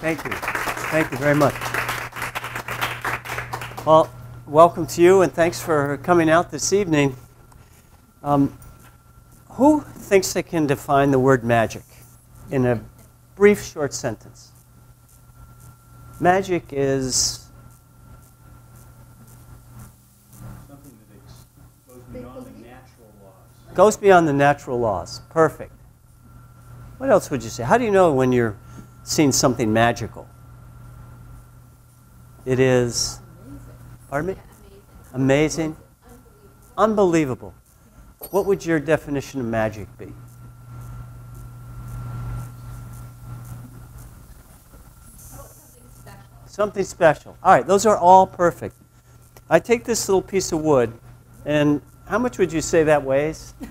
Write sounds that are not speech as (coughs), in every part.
Thank you. Thank you very much. Well, welcome to you, and thanks for coming out this evening. Um, who thinks they can define the word magic in a brief, short sentence? Magic is Something that goes beyond the natural laws. goes beyond the natural laws. Perfect. What else would you say? How do you know when you're seeing something magical? It is, pardon me? Amazing. Unbelievable. What would your definition of magic be? Something special. All right, those are all perfect. I take this little piece of wood, and how much would you say that weighs? (laughs)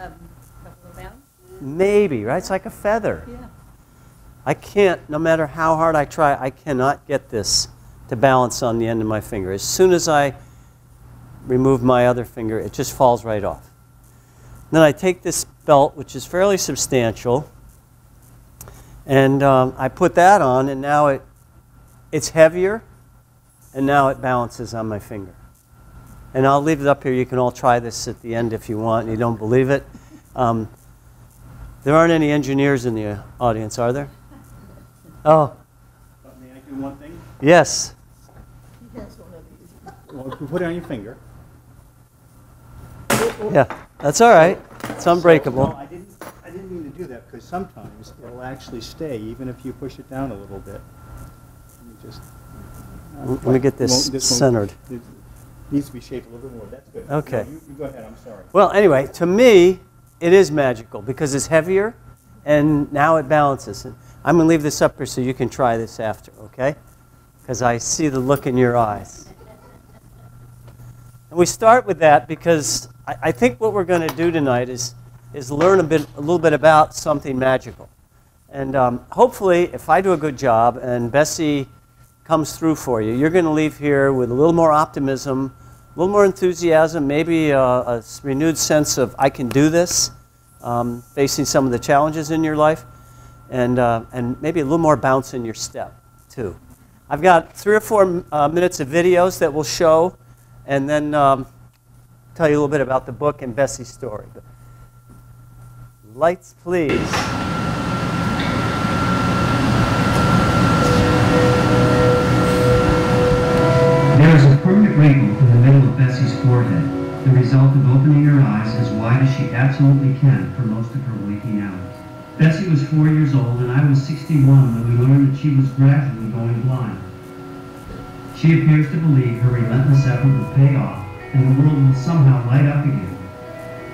Um, couple of pounds? Maybe, right? It's like a feather. Yeah. I can't, no matter how hard I try, I cannot get this to balance on the end of my finger. As soon as I remove my other finger, it just falls right off. Then I take this belt, which is fairly substantial, and um, I put that on, and now it, it's heavier, and now it balances on my finger. And I'll leave it up here. You can all try this at the end if you want and you don't believe it. Um, there aren't any engineers in the audience, are there? Oh, But may I do one thing? yes. He has one of these. Well, if you put it on your finger. Yeah, that's all right. It's No, unbreakable. I didn't, I didn't mean to do that, because sometimes it'll actually stay, even if you push it down a little bit. Let me just. Let me get this won't- centered. it Needs to be shaped a little bit more, that's good. Okay. No, You you go ahead, I'm sorry. Well, anyway, to me, it is magical because it's heavier and now it balances. I'm going to leave this up here so you can try this after, okay? Because I see the look in your eyes. And we start with that because I, I think what we're going to do tonight is, is learn a, bit, a little bit about something magical. And um, hopefully, if I do a good job and Bessie comes through for you, you're going to leave here with a little more optimism, a little more enthusiasm, maybe a renewed sense of I can do this, um, facing some of the challenges in your life, and, uh, and maybe a little more bounce in your step, too. I've got three or four uh, minutes of videos that will show, and then um, tell you a little bit about the book and Bessie's story. But lights, please. There is a permanent wrinkle in the middle of Bessie's forehead, the result of opening her eyes as wide as she absolutely can for most of her Bessie was four years old and I was 61 when we learned that she was gradually going blind. She appears to believe her relentless effort will pay off and the world will somehow light up again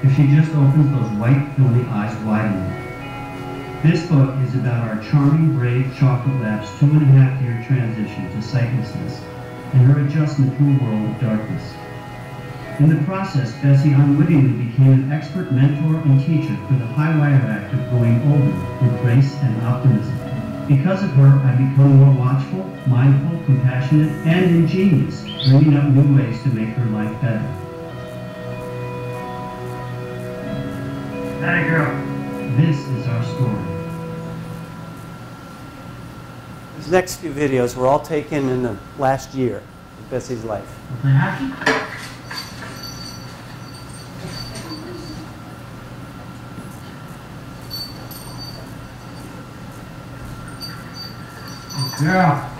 if she just opens those white, filmy eyes wide enough. This book is about our charming, brave Chocolate Lab's two and a half year transition to sightlessness and her adjustment to a world of darkness. In the process, Bessie unwittingly became an expert mentor and teacher for the high wire act of growing older with grace and optimism. Because of her, I become more watchful, mindful, compassionate, and ingenious, bringing up new ways to make her life better. That girl. This is our story. These next few videos were all taken in the last year of Bessie's life. Hockey? Girl.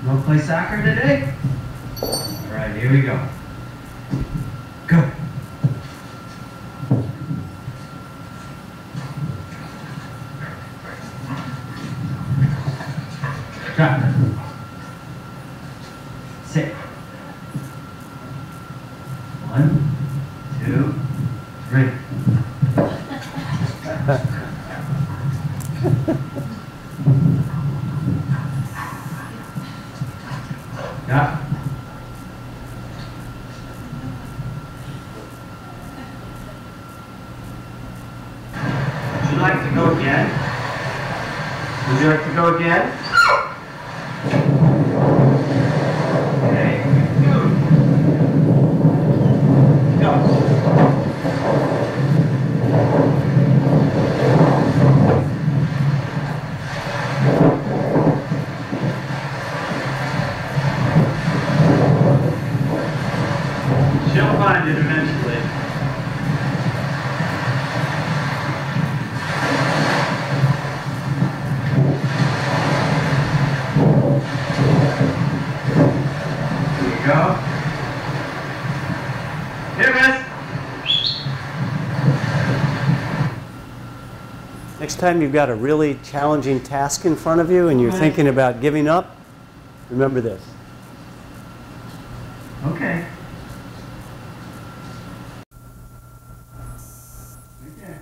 You want to play soccer today? All right, here we. Go. Drop. Sit. One, two, three. Yeah. Would you like to go again? Would you like to go again? Okay, good. She'll find it eventually. Here you go. Here, Bess. Next time you've got a really challenging task in front of you and you're thinking about giving up, remember this. Okay. Right there.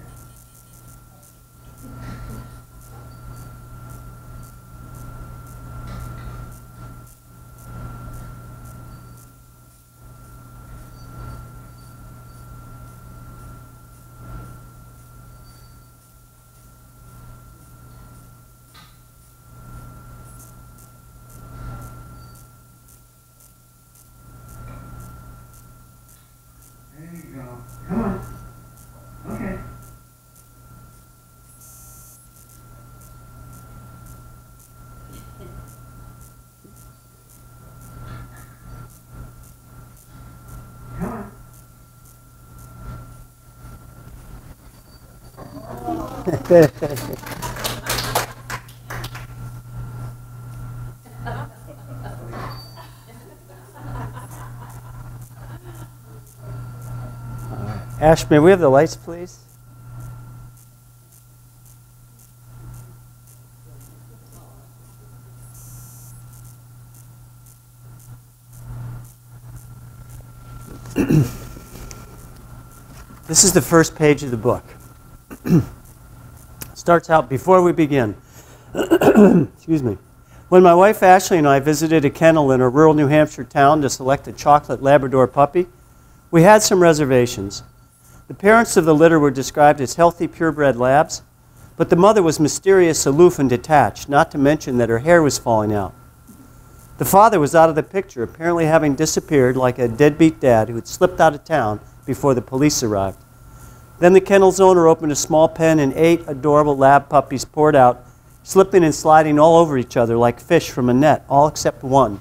There you go. Come on. Okay. Come on. (laughs) Ash, may we have the lights, please? (clears throat) this is the first page of the book. Starts out before we begin. (clears throat) Excuse me. When my wife Ashley and I visited a kennel in a rural New Hampshire town to select a chocolate Labrador puppy, we had some reservations. The parents of the litter were described as healthy, purebred labs, but the mother was mysterious, aloof, and detached, not to mention that her hair was falling out. The father was out of the picture, apparently having disappeared like a deadbeat dad who had slipped out of town before the police arrived. Then the kennel's owner opened a small pen and eight adorable lab puppies poured out, slipping and sliding all over each other like fish from a net, all except one.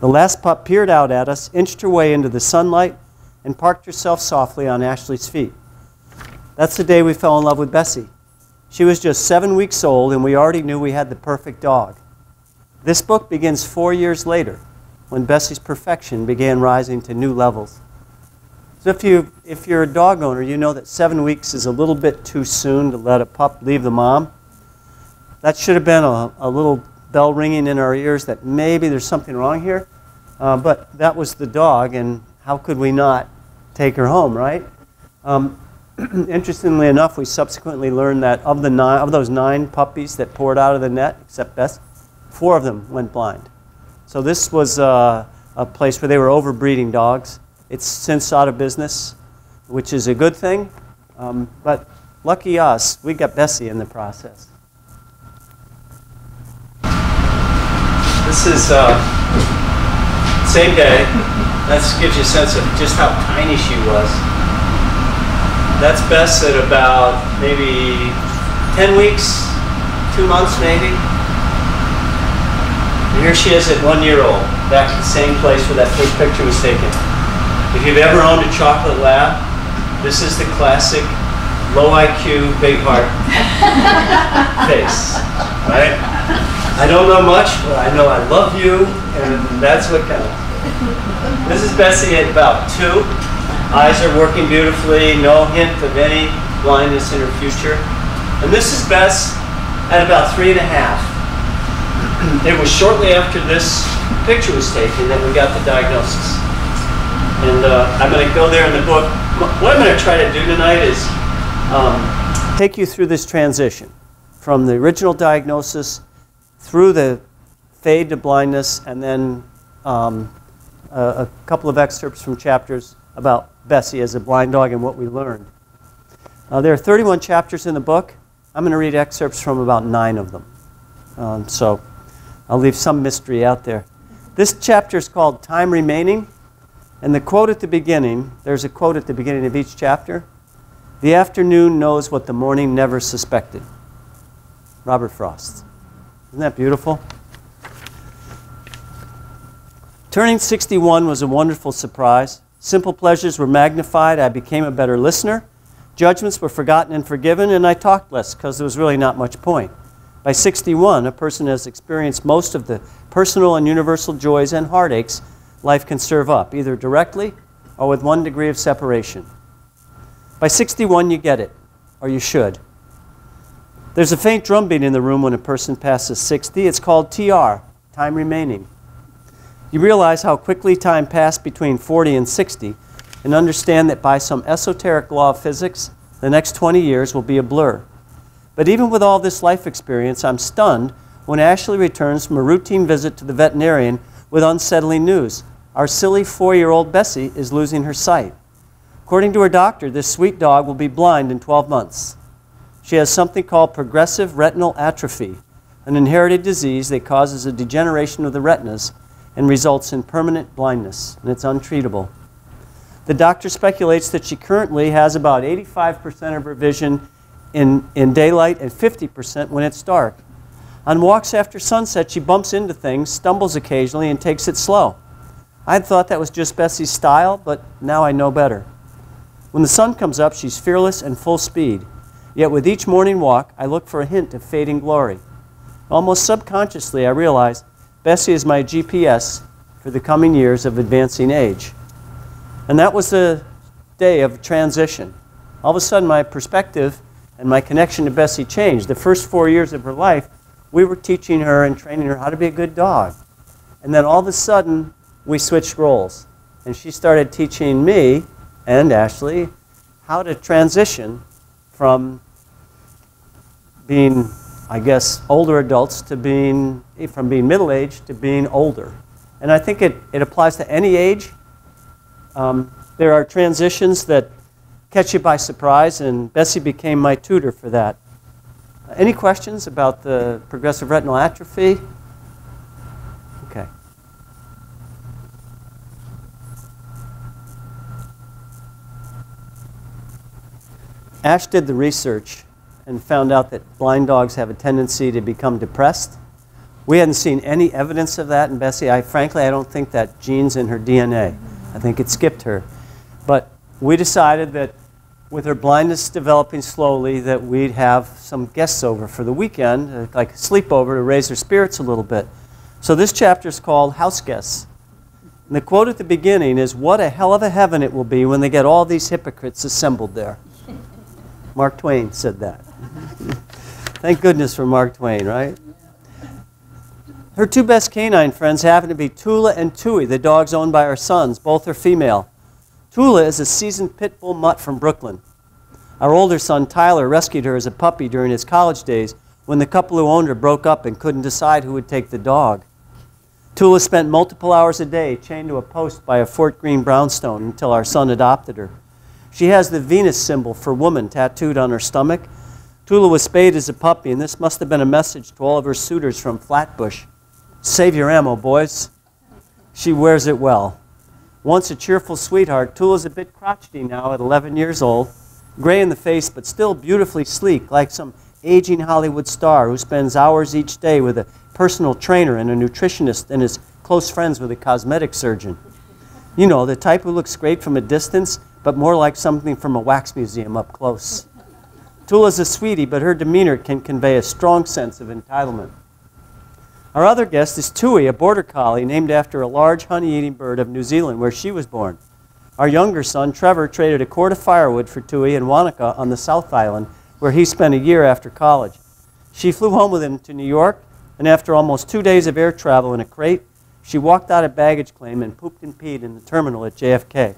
The last pup peered out at us, inched her way into the sunlight, and parked herself softly on Ashley's feet. That's the day we fell in love with Bessie. She was just seven weeks old, and we already knew we had the perfect dog. This book begins four years later, when Bessie's perfection began rising to new levels. So if, you, if you're a dog owner, you know that seven weeks is a little bit too soon to let a pup leave the mom. That should have been a, a little bell ringing in our ears that maybe there's something wrong here. Uh, but that was the dog, and how could we not take her home, right? Um, (clears throat) interestingly enough, we subsequently learned that of, the nine, of those nine puppies that poured out of the net, except Bess, four of them went blind. So this was uh, a place where they were overbreeding dogs. It's since out of business, which is a good thing. Um, but lucky us, we got Bessie in the process. This is uh, same day. That gives you a sense of just how tiny she was. That's Bess at about maybe 10 weeks, two months maybe. And here she is at one year old, back at the same place where that first picture was taken. If you've ever owned a chocolate lab, this is the classic low IQ, big heart (laughs) face, right? I don't know much, but I know I love you, and that's what counts. This is Bessie at about two. Eyes are working beautifully, no hint of any blindness in her future. And this is Bess at about three and a half. it was shortly after this picture was taken that we got the diagnosis. And uh, I'm going to go there in the book. What I'm going to try to do tonight is um, take you through this transition from the original diagnosis through the fade to blindness, and then um, a, a couple of excerpts from chapters about Bessie as a blind dog and what we learned. Uh, there are 31 chapters in the book. I'm going to read excerpts from about nine of them. Um, so I'll leave some mystery out there. This chapter is called Time Remaining. And the quote at the beginning, there's a quote at the beginning of each chapter. The afternoon knows what the morning never suspected. Robert Frost. Isn't that beautiful? Turning 61 was a wonderful surprise. Simple pleasures were magnified. I became a better listener. Judgments were forgotten and forgiven, and I talked less because there was really not much point. By 61, a person has experienced most of the personal and universal joys and heartaches life can serve up, either directly or with one degree of separation. By 61, you get it, or you should. There's a faint drumbeat in the room when a person passes 60. It's called TR, time remaining. You realize how quickly time passed between 40 and 60 and understand that by some esoteric law of physics, the next 20 years will be a blur. But even with all this life experience, I'm stunned when Ashley returns from a routine visit to the veterinarian with unsettling news. Our silly four year old Bessie is losing her sight. According to her doctor, this sweet dog will be blind in 12 months. She has something called progressive retinal atrophy, an inherited disease that causes a degeneration of the retinas and results in permanent blindness, and it's untreatable. The doctor speculates that she currently has about 85% of her vision in, in daylight and 50% when it's dark. On walks after sunset, she bumps into things, stumbles occasionally, and takes it slow. I had thought that was just Bessie's style, but now I know better. When the sun comes up, she's fearless and full speed. Yet with each morning walk, I look for a hint of fading glory. Almost subconsciously, I realize Bessie is my GPS for the coming years of advancing age. And that was the day of transition. All of a sudden, my perspective and my connection to Bessie changed. The first four years of her life, we were teaching her and training her how to be a good dog. And then all of a sudden, we switched roles. And she started teaching me and Ashley how to transition from being, I guess, older adults to being, from being middle aged to being older. And I think it, it applies to any age. Um, there are transitions that catch you by surprise, and Bessie became my tutor for that. Any questions about the progressive retinal atrophy? Okay. Ash did the research and found out that blind dogs have a tendency to become depressed. We hadn't seen any evidence of that in Bessie. I frankly I don't think that gene's in her DNA. I think it skipped her. But we decided that with her blindness developing slowly that we'd have some guests over for the weekend, uh, like a sleepover to raise her spirits a little bit. So this chapter is called House Guests. And the quote at the beginning is, What a hell of a heaven it will be when they get all these hypocrites assembled there. (laughs) Mark Twain said that. (laughs) Thank goodness for Mark Twain, right? Her two best canine friends happen to be Tula and Tui, the dogs owned by her sons. Both are female. Tula is a seasoned pit bull mutt from Brooklyn. Our older son Tyler rescued her as a puppy during his college days when the couple who owned her broke up and couldn't decide who would take the dog. Tula spent multiple hours a day chained to a post by a Fort Greene brownstone until our son adopted her. She has the Venus symbol for woman tattooed on her stomach. Tula was spayed as a puppy, and this must have been a message to all of her suitors from Flatbush. Save your ammo, boys. She wears it well. Once a cheerful sweetheart, Tula's a bit crotchety now at 11 years old, gray in the face, but still beautifully sleek, like some aging Hollywood star who spends hours each day with a personal trainer and a nutritionist and is close friends with a cosmetic surgeon. You know, the type who looks great from a distance but more like something from a wax museum up close. Tula's a sweetie, but her demeanor can convey a strong sense of entitlement. Our other guest is Tui, a border collie named after a large honey eating bird of New Zealand, where she was born. Our younger son, Trevor, traded a cord of firewood for Tui in Wanaka on the South Island, where he spent a year after college. She flew home with him to New York, and after almost two days of air travel in a crate, she walked out of baggage claim and pooped and peed in the terminal at JFK.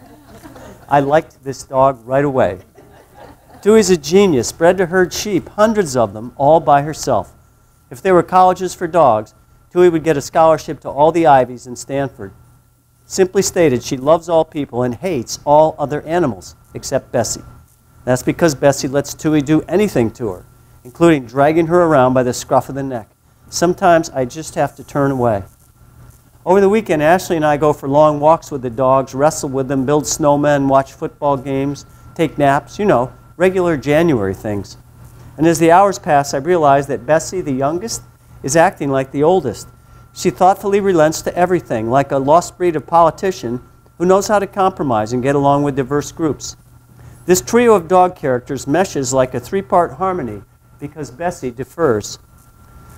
I liked this dog right away. Tui's a genius, bred to herd sheep, hundreds of them, all by herself. If there were colleges for dogs, Tui would get a scholarship to all the Ivies in Stanford. Simply stated, she loves all people and hates all other animals except Bessie. That's because Bessie lets Tui do anything to her, including dragging her around by the scruff of the neck. Sometimes I just have to turn away. Over the weekend, Ashley and I go for long walks with the dogs, wrestle with them, build snowmen, watch football games, take naps, you know, regular January things. And as the hours pass, I realize that Bessie, the youngest, is acting like the oldest. She thoughtfully relents to everything, like a lost breed of politician who knows how to compromise and get along with diverse groups. This trio of dog characters meshes like a three part harmony because Bessie defers.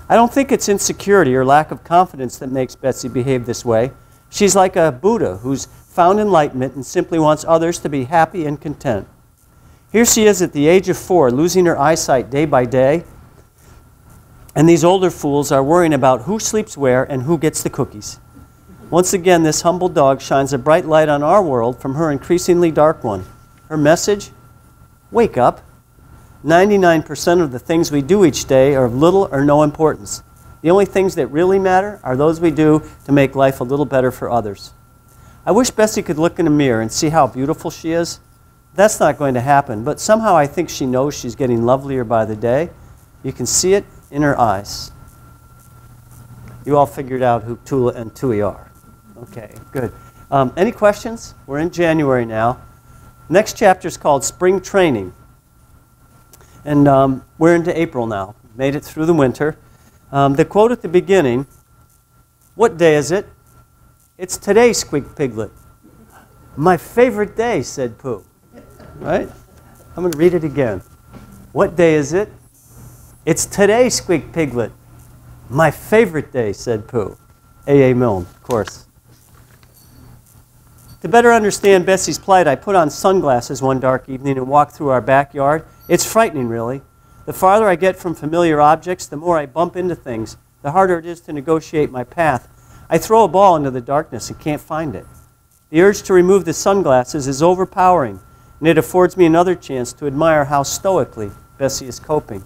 I don't think it's insecurity or lack of confidence that makes Bessie behave this way. She's like a Buddha who's found enlightenment and simply wants others to be happy and content. Here she is at the age of four, losing her eyesight day by day, and these older fools are worrying about who sleeps where and who gets the cookies. Once again, this humble dog shines a bright light on our world from her increasingly dark one. Her message wake up. 99% of the things we do each day are of little or no importance. The only things that really matter are those we do to make life a little better for others. I wish Bessie could look in a mirror and see how beautiful she is. That's not going to happen, but somehow I think she knows she's getting lovelier by the day. You can see it in her eyes. You all figured out who Tula and Tui are. Okay, good. Um, any questions? We're in January now. Next chapter is called Spring Training. And um, we're into April now. Made it through the winter. Um, the quote at the beginning What day is it? It's today, squeaked Piglet. My favorite day, said Pooh. Right? I'm going to read it again. What day is it? It's today, squeaked Piglet. My favorite day, said Pooh. A.A. Milne, of course. To better understand Bessie's plight, I put on sunglasses one dark evening and walked through our backyard. It's frightening, really. The farther I get from familiar objects, the more I bump into things, the harder it is to negotiate my path. I throw a ball into the darkness and can't find it. The urge to remove the sunglasses is overpowering, and it affords me another chance to admire how stoically Bessie is coping.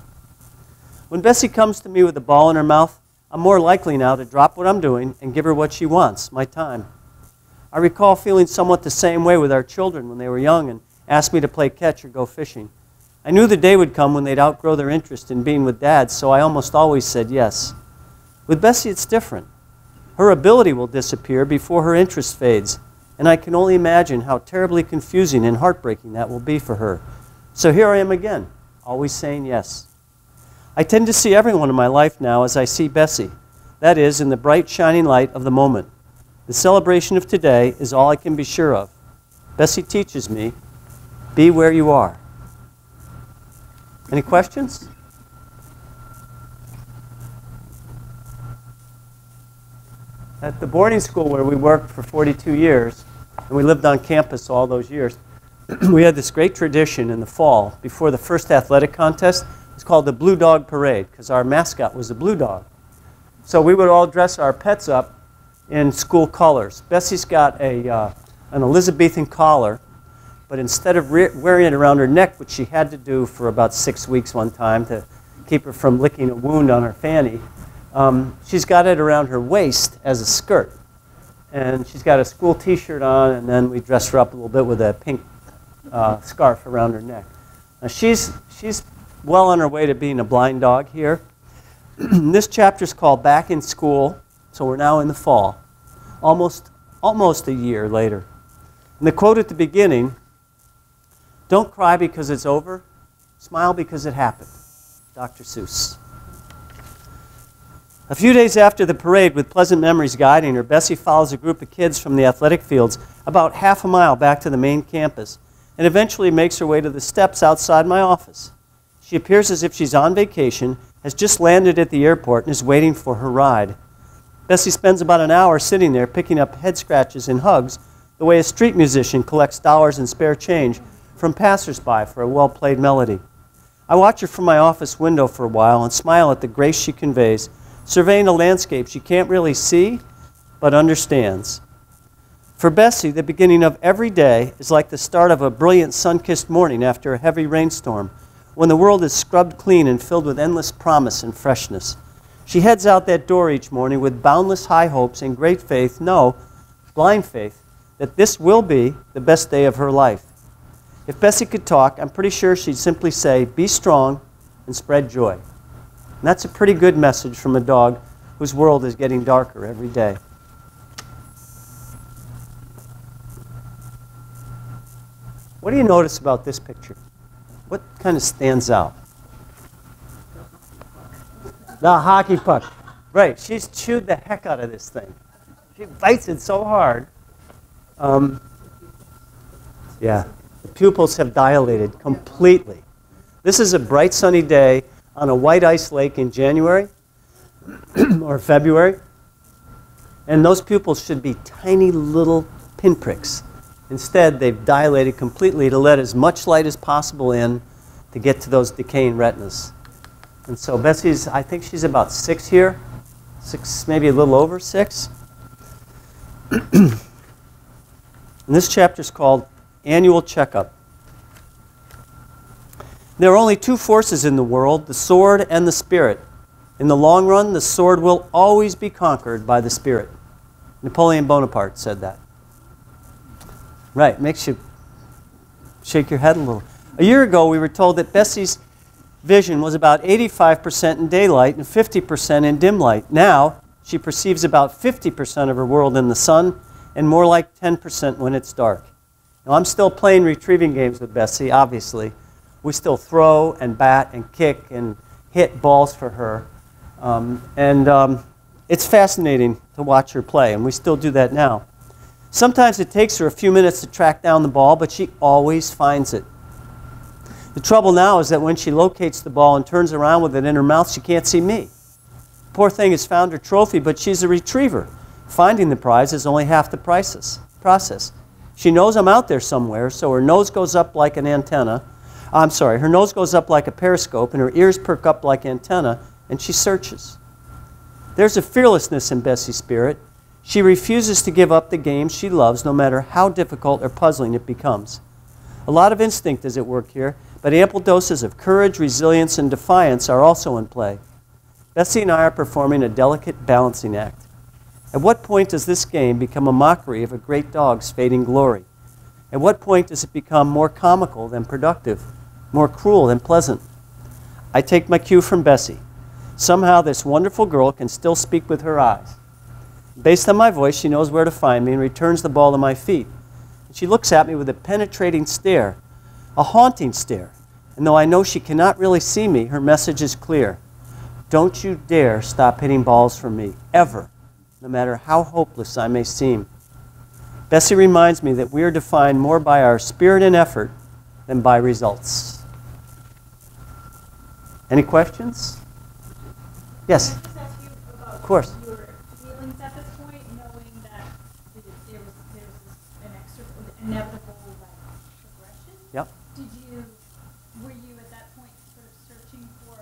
When Bessie comes to me with a ball in her mouth, I'm more likely now to drop what I'm doing and give her what she wants my time. I recall feeling somewhat the same way with our children when they were young and asked me to play catch or go fishing. I knew the day would come when they'd outgrow their interest in being with dad, so I almost always said yes. With Bessie, it's different. Her ability will disappear before her interest fades, and I can only imagine how terribly confusing and heartbreaking that will be for her. So here I am again, always saying yes. I tend to see everyone in my life now as I see Bessie, that is, in the bright, shining light of the moment. The celebration of today is all I can be sure of. Bessie teaches me be where you are. Any questions? At the boarding school where we worked for 42 years, and we lived on campus all those years, (clears throat) we had this great tradition in the fall before the first athletic contest. Called the Blue Dog Parade because our mascot was a blue dog. So we would all dress our pets up in school colors. Bessie's got a, uh, an Elizabethan collar, but instead of wearing it around her neck, which she had to do for about six weeks one time to keep her from licking a wound on her fanny, um, she's got it around her waist as a skirt. And she's got a school t shirt on, and then we dress her up a little bit with a pink uh, scarf around her neck. Now she's, she's well on our way to being a blind dog here. (clears throat) this chapter is called Back in School, so we're now in the fall, almost, almost a year later. And the quote at the beginning don't cry because it's over, smile because it happened. Dr. Seuss. A few days after the parade, with pleasant memories guiding her, Bessie follows a group of kids from the athletic fields about half a mile back to the main campus and eventually makes her way to the steps outside my office. She appears as if she's on vacation, has just landed at the airport, and is waiting for her ride. Bessie spends about an hour sitting there picking up head scratches and hugs, the way a street musician collects dollars and spare change from passersby for a well played melody. I watch her from my office window for a while and smile at the grace she conveys surveying a landscape she can't really see but understands. For Bessie, the beginning of every day is like the start of a brilliant sun kissed morning after a heavy rainstorm, when the world is scrubbed clean and filled with endless promise and freshness. She heads out that door each morning with boundless high hopes and great faith, no, blind faith, that this will be the best day of her life. If Bessie could talk, I'm pretty sure she'd simply say, Be strong and spread joy. And that's a pretty good message from a dog whose world is getting darker every day. What do you notice about this picture? What kind of stands out? The hockey puck. Right, she's chewed the heck out of this thing. She bites it so hard. Um, yeah, the pupils have dilated completely. This is a bright sunny day on a white ice lake in January (clears throat) or February, and those pupils should be tiny little pinpricks. Instead, they've dilated completely to let as much light as possible in to get to those decaying retinas. And so Bessie's, I think she's about six here, six, maybe a little over six. (clears throat) and this chapter is called Annual Checkup. There are only two forces in the world the sword and the spirit. In the long run, the sword will always be conquered by the spirit. Napoleon Bonaparte said that. Right, makes you shake your head a little. A year ago, we were told that Bessie's vision was about 85% in daylight and 50% in dim light. Now, she perceives about 50% of her world in the sun and more like 10% when it's dark. Now, I'm still playing retrieving games with Bessie, obviously. We still throw and bat and kick and hit balls for her. Um, and um, it's fascinating to watch her play, and we still do that now. Sometimes it takes her a few minutes to track down the ball, but she always finds it. The trouble now is that when she locates the ball and turns around with it in her mouth, she can't see me. Poor thing has found her trophy, but she's a retriever. Finding the prize is only half the process. She knows I'm out there somewhere, so her nose goes up like an antenna. I'm sorry, her nose goes up like a periscope, and her ears perk up like antenna, and she searches. There's a fearlessness in Bessie's spirit. She refuses to give up the game she loves, no matter how difficult or puzzling it becomes. A lot of instinct is at work here, but ample doses of courage, resilience, and defiance are also in play. Bessie and I are performing a delicate balancing act. At what point does this game become a mockery of a great dog's fading glory? At what point does it become more comical than productive, more cruel than pleasant? I take my cue from Bessie. Somehow, this wonderful girl can still speak with her eyes. Based on my voice, she knows where to find me and returns the ball to my feet. She looks at me with a penetrating stare, a haunting stare. And though I know she cannot really see me, her message is clear. Don't you dare stop hitting balls for me, ever, no matter how hopeless I may seem. Bessie reminds me that we are defined more by our spirit and effort than by results. Any questions? Yes? Can I just ask you about Of course. your feelings at this point, knowing that th- there was, there was this an extra, inevitable like progression? Yep. Did you, were you at that point sort of searching for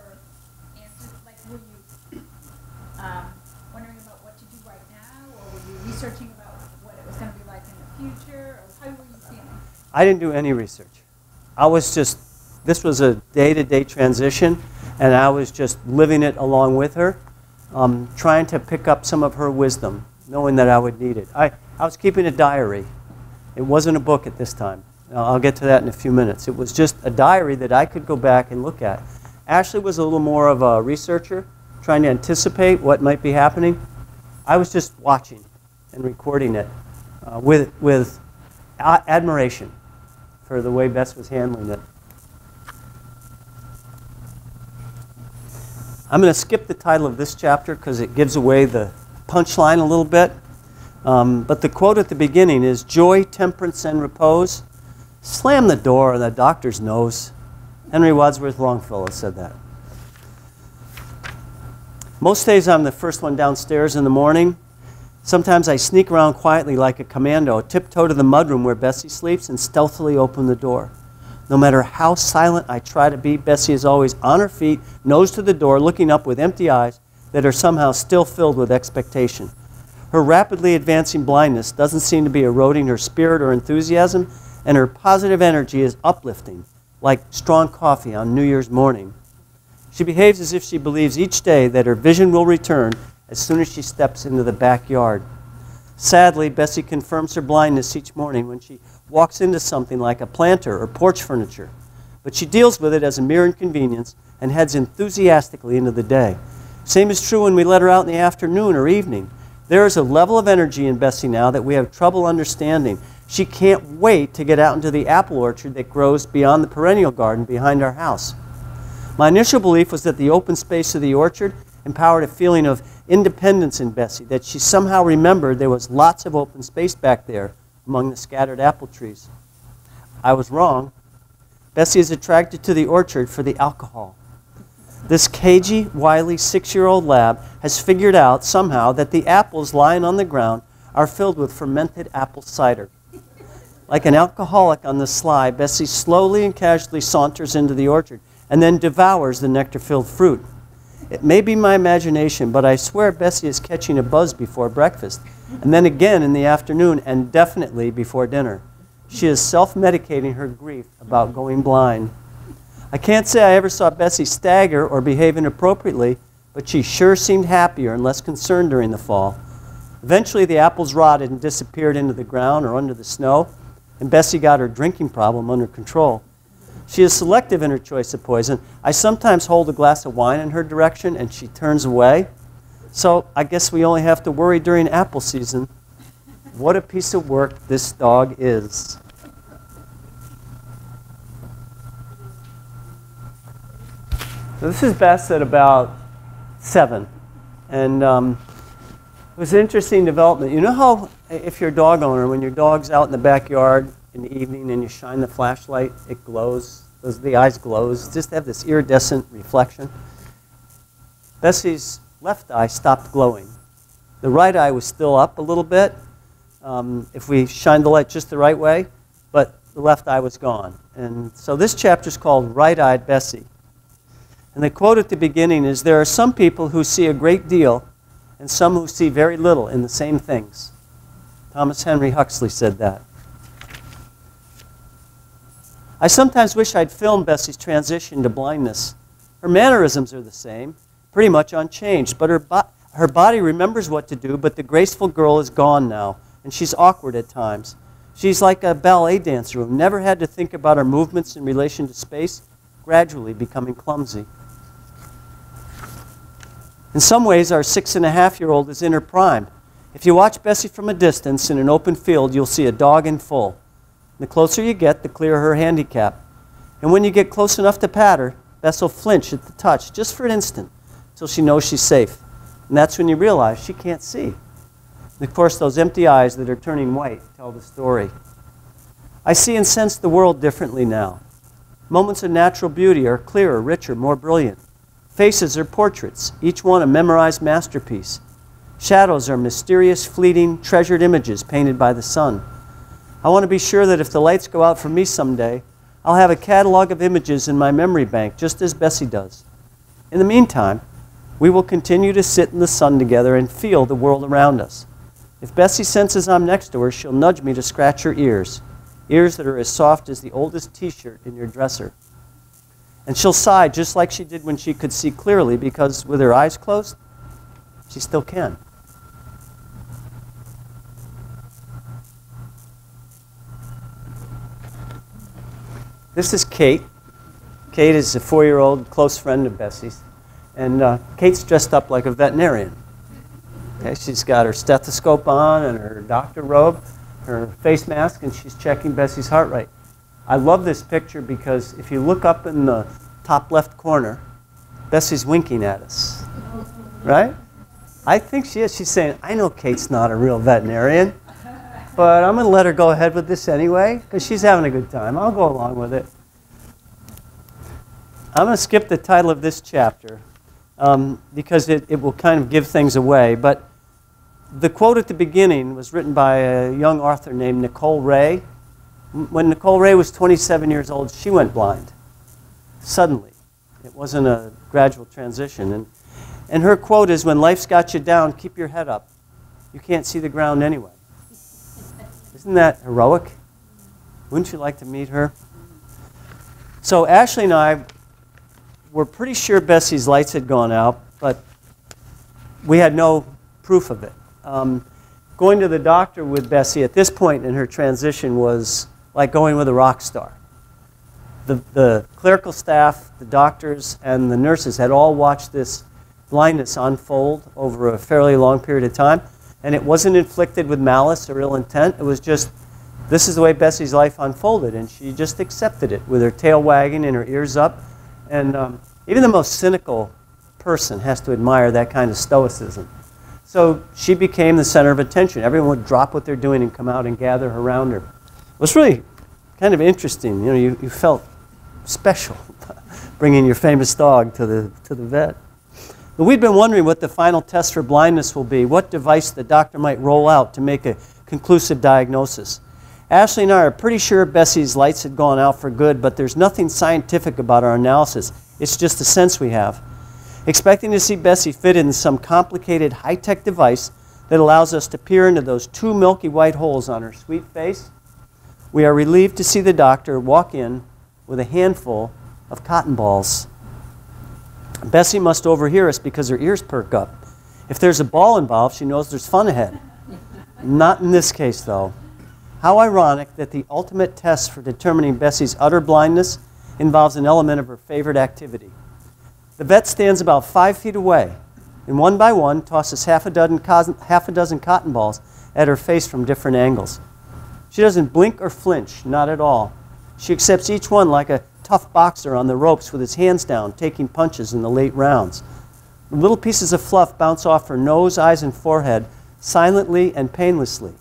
answers, like were you, um, wondering about what to do right now? Or were you researching about what it was gonna be like in the future, or how were you feeling? I didn't do any research. I was just, this was a day to day transition, and I was just living it along with her, um, trying to pick up some of her wisdom, knowing that I would need it. I, I was keeping a diary. It wasn't a book at this time. I'll get to that in a few minutes. It was just a diary that I could go back and look at. Ashley was a little more of a researcher, trying to anticipate what might be happening. I was just watching and recording it uh, with, with admiration for the way Bess was handling it. I'm going to skip the title of this chapter because it gives away the punchline a little bit. Um, but the quote at the beginning is Joy, temperance, and repose. Slam the door on the doctor's nose. Henry Wadsworth Longfellow said that. Most days I'm the first one downstairs in the morning. Sometimes I sneak around quietly like a commando, tiptoe to the mudroom where Bessie sleeps, and stealthily open the door. No matter how silent I try to be, Bessie is always on her feet, nose to the door, looking up with empty eyes that are somehow still filled with expectation. Her rapidly advancing blindness doesn't seem to be eroding her spirit or enthusiasm, and her positive energy is uplifting, like strong coffee on New Year's morning. She behaves as if she believes each day that her vision will return as soon as she steps into the backyard. Sadly, Bessie confirms her blindness each morning when she walks into something like a planter or porch furniture, but she deals with it as a mere inconvenience and heads enthusiastically into the day. Same is true when we let her out in the afternoon or evening. There is a level of energy in Bessie now that we have trouble understanding. She can't wait to get out into the apple orchard that grows beyond the perennial garden behind our house. My initial belief was that the open space of the orchard empowered a feeling of independence in Bessie, that she somehow remembered there was lots of open space back there among the scattered apple trees. I was wrong. Bessie is attracted to the orchard for the alcohol. This cagey, wily six year old lab has figured out somehow that the apples lying on the ground are filled with fermented apple cider. Like an alcoholic on the sly, Bessie slowly and casually saunters into the orchard and then devours the nectar filled fruit. It may be my imagination, but I swear Bessie is catching a buzz before breakfast, and then again in the afternoon, and definitely before dinner. She is self medicating her grief about going blind. I can't say I ever saw Bessie stagger or behave inappropriately, but she sure seemed happier and less concerned during the fall. Eventually, the apples rotted and disappeared into the ground or under the snow, and Bessie got her drinking problem under control. She is selective in her choice of poison. I sometimes hold a glass of wine in her direction and she turns away. So I guess we only have to worry during apple season. What a piece of work this dog is. So this is Bess at about seven. And um, it was an interesting development. You know how, if you're a dog owner, when your dog's out in the backyard in the evening and you shine the flashlight, it glows. Those, the eyes glows. Just have this iridescent reflection. Bessie's left eye stopped glowing. The right eye was still up a little bit um, if we shined the light just the right way, but the left eye was gone. And so this chapter is called Right Eyed Bessie. And the quote at the beginning is There are some people who see a great deal and some who see very little in the same things. Thomas Henry Huxley said that. I sometimes wish I'd filmed Bessie's transition to blindness. Her mannerisms are the same, pretty much unchanged, but her, bo- her body remembers what to do, but the graceful girl is gone now, and she's awkward at times. She's like a ballet dancer who never had to think about her movements in relation to space, gradually becoming clumsy. In some ways, our six and a half year old is in her prime. If you watch Bessie from a distance in an open field, you'll see a dog in full. The closer you get, the clearer her handicap. And when you get close enough to pat her, Bess will flinch at the touch, just for an instant, till she knows she's safe. And that's when you realize she can't see. And of course, those empty eyes that are turning white tell the story. I see and sense the world differently now. Moments of natural beauty are clearer, richer, more brilliant. Faces are portraits, each one a memorized masterpiece. Shadows are mysterious, fleeting, treasured images painted by the sun. I want to be sure that if the lights go out for me someday, I'll have a catalog of images in my memory bank, just as Bessie does. In the meantime, we will continue to sit in the sun together and feel the world around us. If Bessie senses I'm next to her, she'll nudge me to scratch her ears, ears that are as soft as the oldest t shirt in your dresser. And she'll sigh just like she did when she could see clearly, because with her eyes closed, she still can. This is Kate. Kate is a four year old close friend of Bessie's. And uh, Kate's dressed up like a veterinarian. Okay, she's got her stethoscope on and her doctor robe, her face mask, and she's checking Bessie's heart rate. I love this picture because if you look up in the top left corner, Bessie's winking at us. Right? I think she is. She's saying, I know Kate's not a real veterinarian, but I'm going to let her go ahead with this anyway because she's having a good time. I'll go along with it. I'm going to skip the title of this chapter um, because it, it will kind of give things away. But the quote at the beginning was written by a young author named Nicole Ray. When Nicole Ray was 27 years old, she went blind suddenly. It wasn't a gradual transition. And, and her quote is When life's got you down, keep your head up. You can't see the ground anyway. Isn't that heroic? Wouldn't you like to meet her? So, Ashley and I were pretty sure Bessie's lights had gone out, but we had no proof of it. Um, going to the doctor with Bessie at this point in her transition was like going with a rock star. The, the clerical staff, the doctors, and the nurses had all watched this blindness unfold over a fairly long period of time, and it wasn't inflicted with malice or ill intent. It was just this is the way Bessie's life unfolded, and she just accepted it with her tail wagging and her ears up. And um, even the most cynical person has to admire that kind of stoicism. So she became the center of attention. Everyone would drop what they're doing and come out and gather around her. It was really kind of interesting. You know, you, you felt special (laughs) bringing your famous dog to the, to the vet. But we'd been wondering what the final test for blindness will be, what device the doctor might roll out to make a conclusive diagnosis. Ashley and I are pretty sure Bessie's lights had gone out for good, but there's nothing scientific about our analysis. It's just a sense we have. Expecting to see Bessie fit in some complicated high tech device that allows us to peer into those two milky white holes on her sweet face, we are relieved to see the doctor walk in with a handful of cotton balls. Bessie must overhear us because her ears perk up. If there's a ball involved, she knows there's fun ahead. Not in this case, though. How ironic that the ultimate test for determining Bessie's utter blindness involves an element of her favorite activity. The vet stands about five feet away and one by one tosses half a dozen, half a dozen cotton balls at her face from different angles. She doesn't blink or flinch, not at all. She accepts each one like a tough boxer on the ropes with his hands down, taking punches in the late rounds. Little pieces of fluff bounce off her nose, eyes, and forehead silently and painlessly.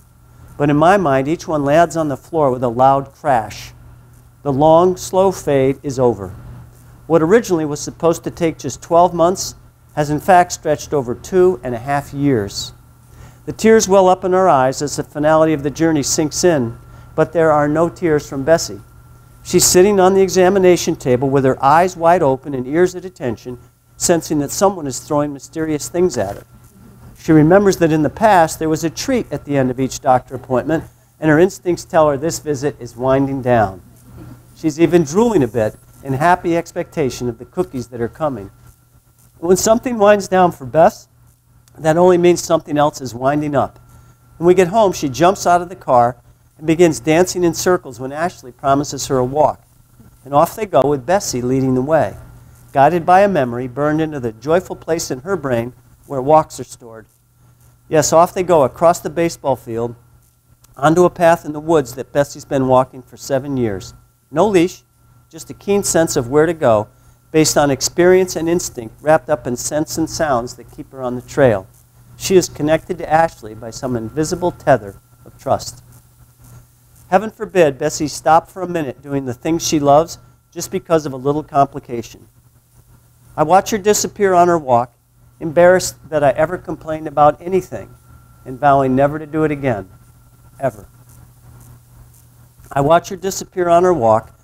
But in my mind, each one lands on the floor with a loud crash. The long, slow fade is over. What originally was supposed to take just 12 months has in fact stretched over two and a half years. The tears well up in our eyes as the finality of the journey sinks in, but there are no tears from Bessie. She's sitting on the examination table with her eyes wide open and ears at attention, sensing that someone is throwing mysterious things at her. She remembers that in the past there was a treat at the end of each doctor appointment, and her instincts tell her this visit is winding down. She's even drooling a bit in happy expectation of the cookies that are coming. When something winds down for Bess, that only means something else is winding up. When we get home, she jumps out of the car and begins dancing in circles when Ashley promises her a walk. And off they go with Bessie leading the way, guided by a memory burned into the joyful place in her brain where walks are stored. Yes, off they go across the baseball field onto a path in the woods that Bessie's been walking for seven years. No leash, just a keen sense of where to go based on experience and instinct wrapped up in scents and sounds that keep her on the trail. She is connected to Ashley by some invisible tether of trust. Heaven forbid Bessie stop for a minute doing the things she loves just because of a little complication. I watch her disappear on her walk, embarrassed that I ever complained about anything, and vowing never to do it again, ever. I watch her disappear on her walk,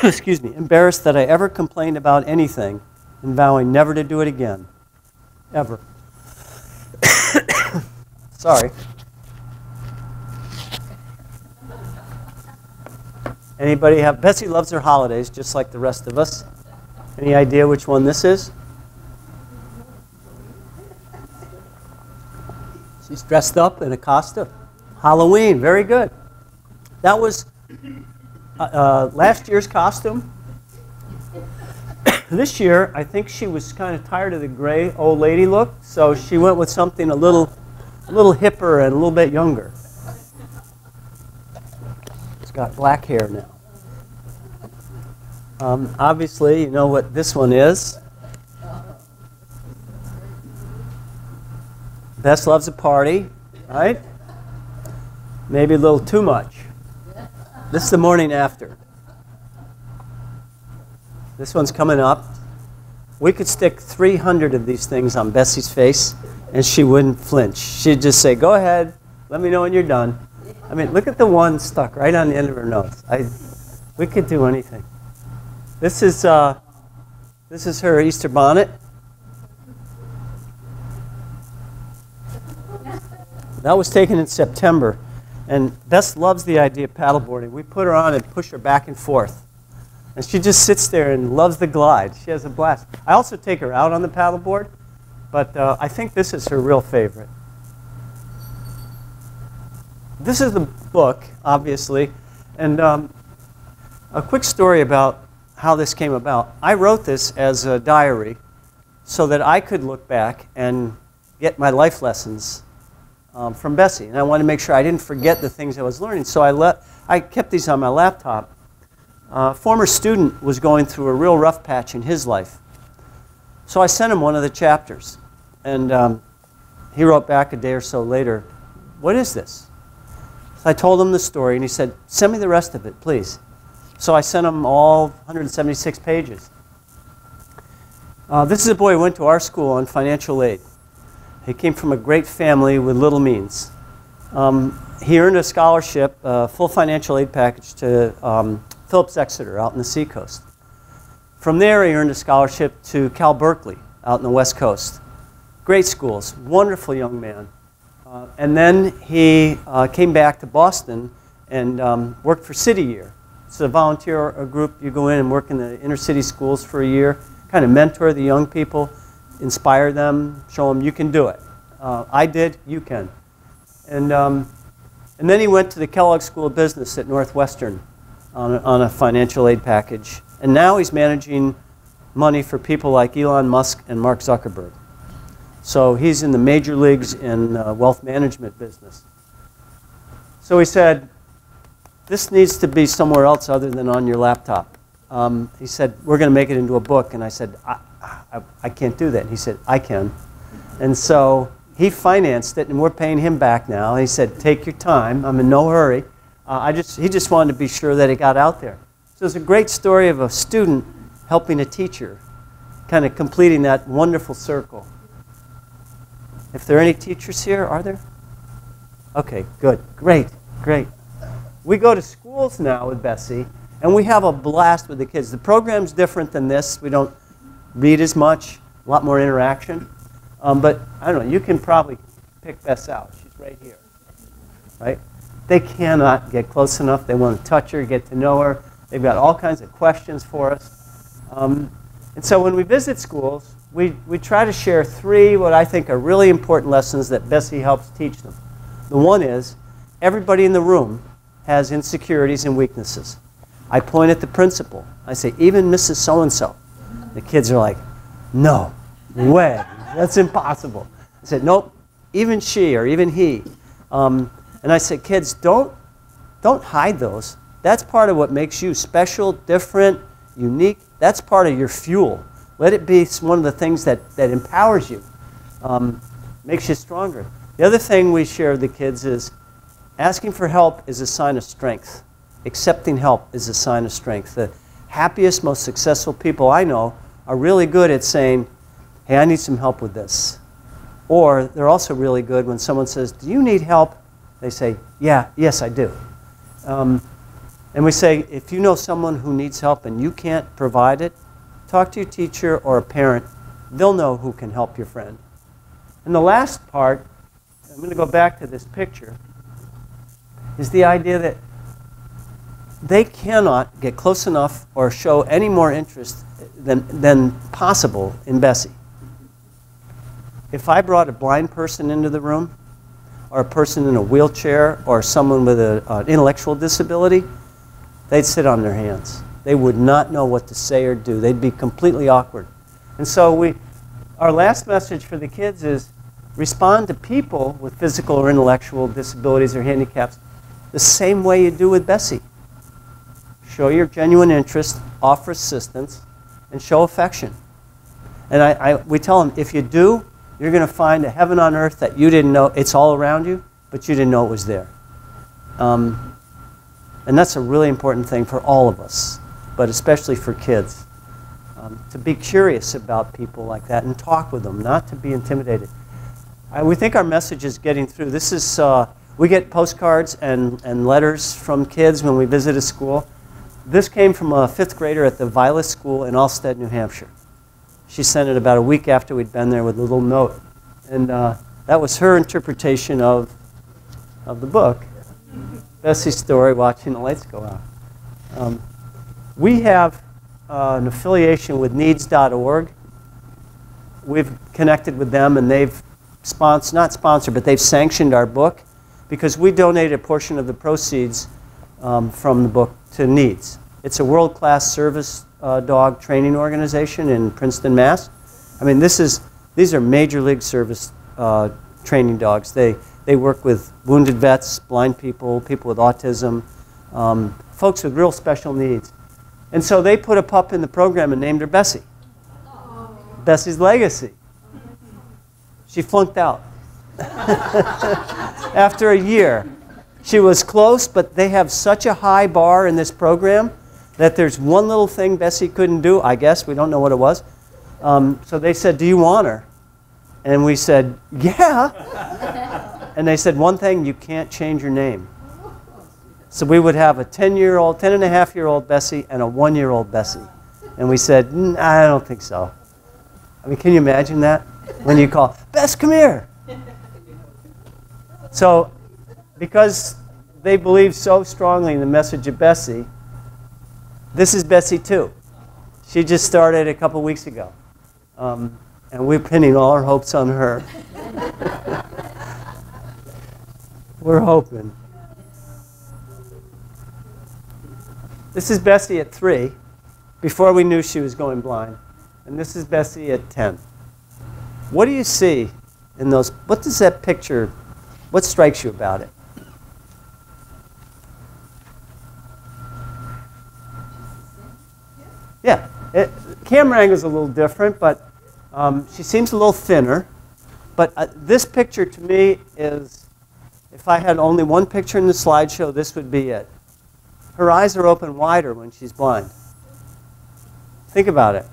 (coughs) excuse me, embarrassed that I ever complained about anything and vowing never to do it again. Ever. (coughs) Sorry. Anybody have? Bessie loves her holidays just like the rest of us. Any idea which one this is? She's dressed up in a costume. Halloween, very good. That was uh, uh, last year's costume. (coughs) this year, I think she was kind of tired of the gray old lady look, so she went with something a little, a little hipper and a little bit younger. It's got black hair now. Um, obviously, you know what this one is. Bess loves a party, right? Maybe a little too much. This is the morning after. This one's coming up. We could stick 300 of these things on Bessie's face, and she wouldn't flinch. She'd just say, Go ahead, let me know when you're done. I mean, look at the one stuck right on the end of her nose. I, we could do anything. This is, uh, this is her Easter bonnet. That was taken in September. And Bess loves the idea of paddleboarding. We put her on and push her back and forth. And she just sits there and loves the glide. She has a blast. I also take her out on the paddleboard, but uh, I think this is her real favorite. This is the book, obviously. And um, a quick story about how this came about. I wrote this as a diary so that I could look back and get my life lessons um, from Bessie. And I wanted to make sure I didn't forget the things I was learning. So I, let, I kept these on my laptop. Uh, a former student was going through a real rough patch in his life. So I sent him one of the chapters. And um, he wrote back a day or so later, What is this? So I told him the story, and he said, Send me the rest of it, please. So I sent him all 176 pages. Uh, this is a boy who went to our school on financial aid. He came from a great family with little means. Um, he earned a scholarship, a full financial aid package to um, Phillips Exeter out in the seacoast. From there, he earned a scholarship to Cal Berkeley out in the West Coast. Great schools, wonderful young man. Uh, and then he uh, came back to Boston and um, worked for City Year. It's a volunteer uh, group. You go in and work in the inner city schools for a year, kind of mentor the young people, inspire them, show them you can do it. Uh, I did, you can. And, um, and then he went to the Kellogg School of Business at Northwestern on a, on a financial aid package. And now he's managing money for people like Elon Musk and Mark Zuckerberg. So he's in the major leagues in uh, wealth management business. So he said, this needs to be somewhere else other than on your laptop. Um, he said, we're going to make it into a book. And I said, I, I can't do that. And he said, I can. And so he financed it, and we're paying him back now. he said, take your time. I'm in no hurry. Uh, I just, he just wanted to be sure that it got out there. So it's a great story of a student helping a teacher, kind of completing that wonderful circle. If there are any teachers here, are there? Okay, good. Great, great. We go to schools now with Bessie, and we have a blast with the kids. The program's different than this. We don't read as much, a lot more interaction. Um, but I don't know, you can probably pick Bess out. She's right here, right? They cannot get close enough. They want to touch her, get to know her. They've got all kinds of questions for us. Um, and so when we visit schools, we, we try to share three what I think are really important lessons that Bessie helps teach them. The one is everybody in the room has insecurities and weaknesses. I point at the principal. I say, even Mrs. So and so. The kids are like, no way. That's impossible. I said, nope, even she or even he. Um, and I said, kids, don't, don't hide those. That's part of what makes you special, different, unique. That's part of your fuel. Let it be one of the things that, that empowers you, um, makes you stronger. The other thing we share with the kids is asking for help is a sign of strength. Accepting help is a sign of strength. Happiest, most successful people I know are really good at saying, hey, I need some help with this. Or they're also really good when someone says, do you need help? They say, yeah, yes, I do. Um, and we say, if you know someone who needs help and you can't provide it, talk to your teacher or a parent. They'll know who can help your friend. And the last part, I'm going to go back to this picture, is the idea that they cannot get close enough or show any more interest than, than possible in Bessie. If I brought a blind person into the room, or a person in a wheelchair, or someone with an intellectual disability, they'd sit on their hands. They would not know what to say or do. They'd be completely awkward. And so we, our last message for the kids is respond to people with physical or intellectual disabilities or handicaps the same way you do with Bessie. Show your genuine interest, offer assistance, and show affection. And I, I, we tell them, if you do, you're going to find a heaven on earth that you didn't know. It's all around you, but you didn't know it was there. Um, and that's a really important thing for all of us, but especially for kids. Um, to be curious about people like that and talk with them, not to be intimidated. I, we think our message is getting through. This is, uh, we get postcards and, and letters from kids when we visit a school. This came from a fifth grader at the Vilas School in Alstead, New Hampshire. She sent it about a week after we'd been there with a little note. And uh, that was her interpretation of, of the book. Bessie's story, watching the lights go out. Um, we have uh, an affiliation with neads.org. We've connected with them and they've sponsored, not sponsored, but they've sanctioned our book because we donated a portion of the proceeds um, from the book to NEADS. It's a world-class service uh, dog training organization in Princeton, Mass. I mean, this is, these are major league service uh, training dogs. They, they work with wounded vets, blind people, people with autism, um, folks with real special needs. And so they put a pup in the program and named her Bessie. Bessie's Legacy. She flunked out. (laughs) After a year. She was close, but they have such a high bar in this program that there's one little thing Bessie couldn't do, I guess. We don't know what it was. Um, so they said, Do you want her? And we said, Yeah. (laughs) and they said, One thing, you can't change your name. So we would have a 10 year old, 10 and a half year old Bessie and a one year old Bessie. And we said, "Mm, I don't think so. I mean, can you imagine that? When you call, Bess, come here. So, because they believe so strongly in the message of Bessie, this is Bessie too. She just started a couple weeks ago. Um, and we're pinning all our hopes on her. (laughs) we're hoping. This is Bessie at three, before we knew she was going blind. And this is Bessie at 10. What do you see in those? What does that picture, what strikes you about it? Yeah, it, camera angle is a little different, but um, she seems a little thinner. But uh, this picture to me is, if I had only one picture in the slideshow, this would be it. Her eyes are open wider when she's blind. Think about it.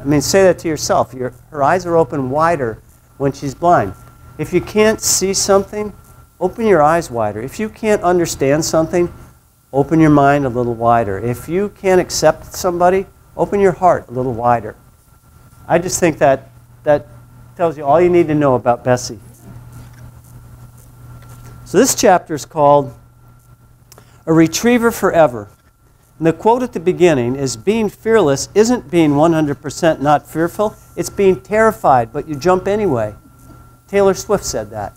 I mean, say that to yourself. Your, her eyes are open wider when she's blind. If you can't see something, open your eyes wider. If you can't understand something, open your mind a little wider. If you can't accept somebody, open your heart a little wider. I just think that that tells you all you need to know about Bessie. So this chapter is called A Retriever Forever. And the quote at the beginning is being fearless isn't being 100% not fearful, it's being terrified, but you jump anyway. Taylor Swift said that.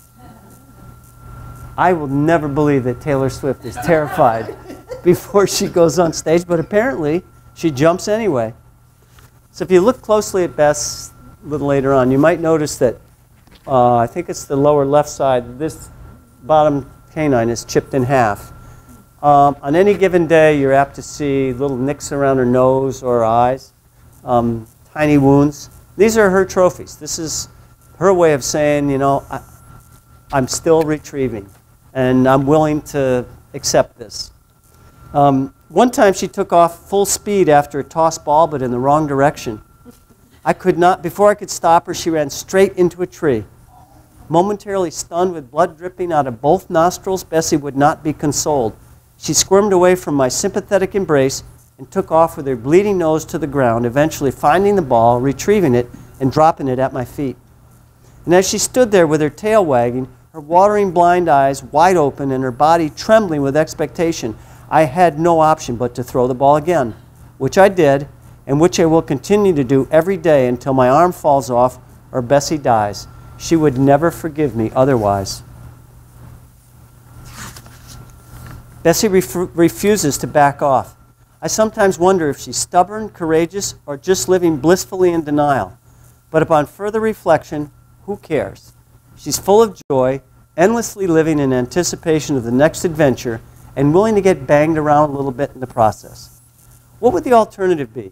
I will never believe that Taylor Swift is (laughs) terrified before she goes on stage, but apparently she jumps anyway. So if you look closely at Bess a little later on, you might notice that uh, I think it's the lower left side, this bottom canine is chipped in half. Um, on any given day, you're apt to see little nicks around her nose or eyes, um, tiny wounds. These are her trophies. This is her way of saying, you know, I, I'm still retrieving, and I'm willing to accept this. Um, one time she took off full speed after a tossed ball, but in the wrong direction. I could not, before I could stop her, she ran straight into a tree. Momentarily stunned with blood dripping out of both nostrils, Bessie would not be consoled. She squirmed away from my sympathetic embrace and took off with her bleeding nose to the ground, eventually finding the ball, retrieving it, and dropping it at my feet. And as she stood there with her tail wagging, her watering blind eyes wide open, and her body trembling with expectation, I had no option but to throw the ball again, which I did, and which I will continue to do every day until my arm falls off or Bessie dies. She would never forgive me otherwise. Bessie ref- refuses to back off. I sometimes wonder if she's stubborn, courageous, or just living blissfully in denial. But upon further reflection, who cares? She's full of joy, endlessly living in anticipation of the next adventure, and willing to get banged around a little bit in the process. What would the alternative be?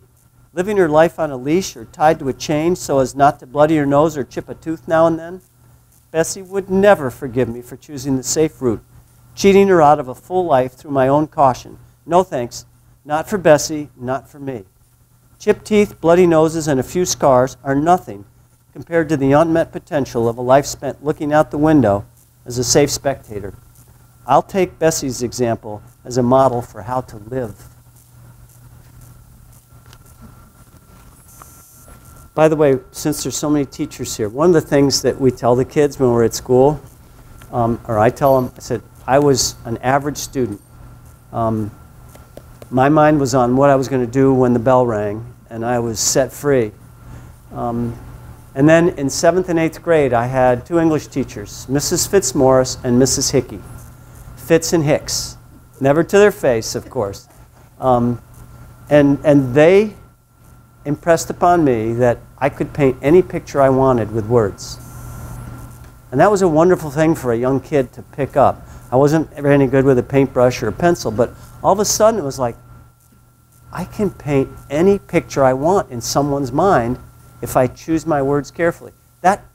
Living your life on a leash or tied to a chain so as not to bloody your nose or chip a tooth now and then? Bessie would never forgive me for choosing the safe route cheating her out of a full life through my own caution. No thanks. Not for Bessie, not for me. Chipped teeth, bloody noses, and a few scars are nothing compared to the unmet potential of a life spent looking out the window as a safe spectator. I'll take Bessie's example as a model for how to live. By the way, since there's so many teachers here, one of the things that we tell the kids when we're at school, um, or I tell them, I said, I was an average student. Um, my mind was on what I was going to do when the bell rang, and I was set free. Um, and then in seventh and eighth grade, I had two English teachers, Mrs. Fitzmaurice and Mrs. Hickey. Fitz and Hicks. Never to their face, of course. Um, and, and they impressed upon me that I could paint any picture I wanted with words. And that was a wonderful thing for a young kid to pick up. I wasn't any good with a paintbrush or a pencil, but all of a sudden it was like, I can paint any picture I want in someone's mind if I choose my words carefully. That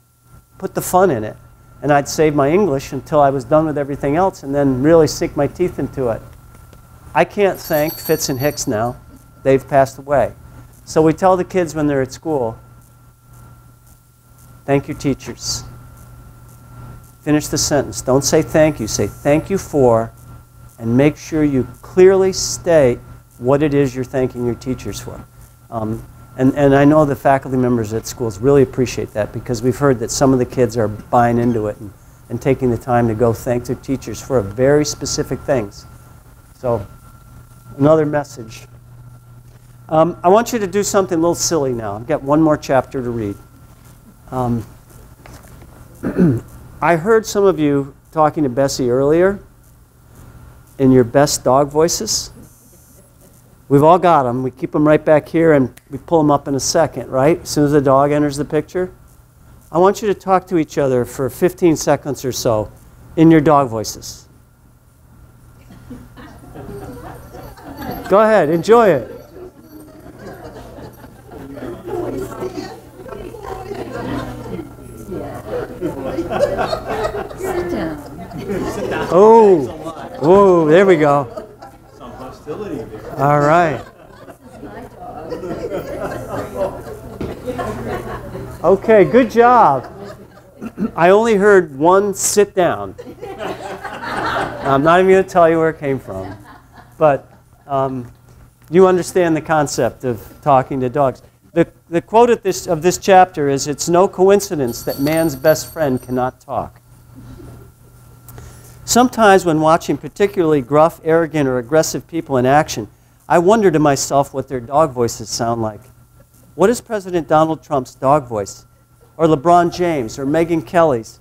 put the fun in it. And I'd save my English until I was done with everything else and then really sink my teeth into it. I can't thank Fitz and Hicks now. They've passed away. So we tell the kids when they're at school, thank your teachers. Finish the sentence. Don't say thank you. Say thank you for, and make sure you clearly state what it is you're thanking your teachers for. Um, and, and I know the faculty members at schools really appreciate that because we've heard that some of the kids are buying into it and, and taking the time to go thank their teachers for very specific things. So, another message. Um, I want you to do something a little silly now. I've got one more chapter to read. Um, (clears throat) I heard some of you talking to Bessie earlier in your best dog voices. We've all got them. We keep them right back here and we pull them up in a second, right? As soon as the dog enters the picture. I want you to talk to each other for 15 seconds or so in your dog voices. Go ahead, enjoy it. Oh, oh, there we go. Hostility there. All right. Okay, good job. I only heard one sit down. I'm not even going to tell you where it came from. But um, you understand the concept of talking to dogs. The, the quote this, of this chapter is It's no coincidence that man's best friend cannot talk. Sometimes, when watching particularly gruff, arrogant, or aggressive people in action, I wonder to myself what their dog voices sound like. What is President Donald Trump's dog voice? Or LeBron James? Or Megyn Kelly's?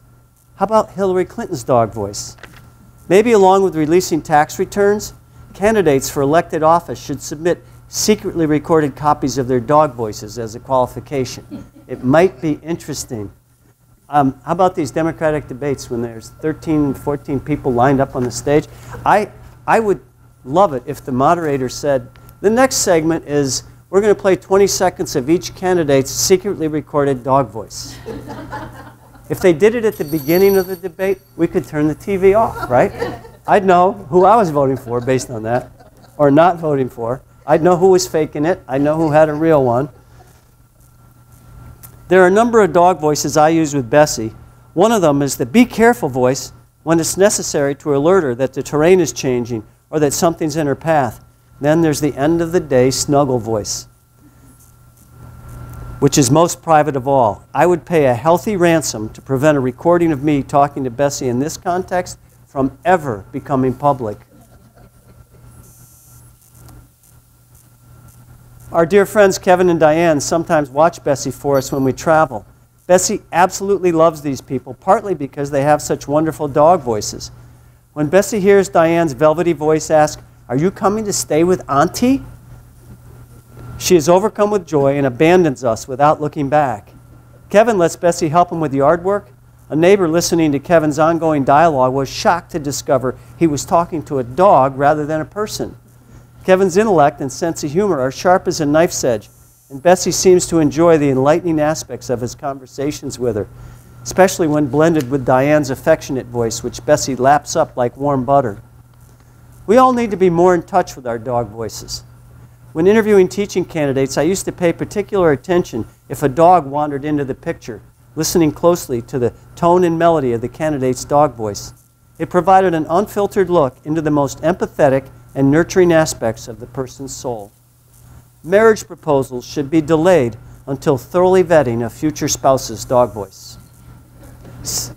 How about Hillary Clinton's dog voice? Maybe, along with releasing tax returns, candidates for elected office should submit secretly recorded copies of their dog voices as a qualification. It might be interesting. Um, how about these Democratic debates when there's 13, 14 people lined up on the stage? I, I would love it if the moderator said, the next segment is we're going to play 20 seconds of each candidate's secretly recorded dog voice. (laughs) if they did it at the beginning of the debate, we could turn the TV off, right? I'd know who I was voting for based on that, or not voting for. I'd know who was faking it. I'd know who had a real one. There are a number of dog voices I use with Bessie. One of them is the be careful voice when it's necessary to alert her that the terrain is changing or that something's in her path. Then there's the end of the day snuggle voice, which is most private of all. I would pay a healthy ransom to prevent a recording of me talking to Bessie in this context from ever becoming public. Our dear friends Kevin and Diane sometimes watch Bessie for us when we travel. Bessie absolutely loves these people, partly because they have such wonderful dog voices. When Bessie hears Diane's velvety voice ask, Are you coming to stay with Auntie? She is overcome with joy and abandons us without looking back. Kevin lets Bessie help him with yard work. A neighbor listening to Kevin's ongoing dialogue was shocked to discover he was talking to a dog rather than a person. Kevin's intellect and sense of humor are sharp as a knife's edge, and Bessie seems to enjoy the enlightening aspects of his conversations with her, especially when blended with Diane's affectionate voice, which Bessie laps up like warm butter. We all need to be more in touch with our dog voices. When interviewing teaching candidates, I used to pay particular attention if a dog wandered into the picture, listening closely to the tone and melody of the candidate's dog voice. It provided an unfiltered look into the most empathetic and nurturing aspects of the person's soul. Marriage proposals should be delayed until thoroughly vetting a future spouse's dog voice. (laughs)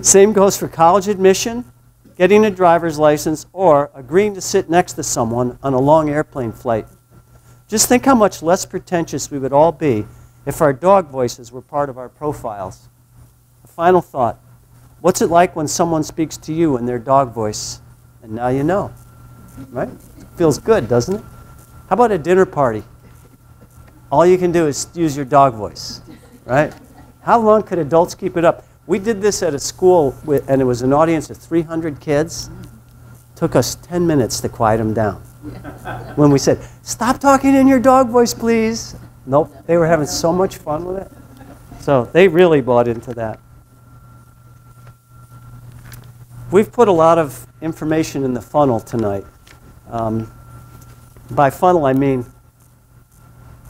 Same goes for college admission, getting a driver's license, or agreeing to sit next to someone on a long airplane flight. Just think how much less pretentious we would all be if our dog voices were part of our profiles. A final thought What's it like when someone speaks to you in their dog voice? And now you know. Right? Feels good, doesn't it? How about a dinner party? All you can do is use your dog voice, right? How long could adults keep it up? We did this at a school, with, and it was an audience of 300 kids. Took us 10 minutes to quiet them down. When we said, stop talking in your dog voice, please. Nope, they were having so much fun with it. So they really bought into that. We've put a lot of information in the funnel tonight. Um, by funnel, I mean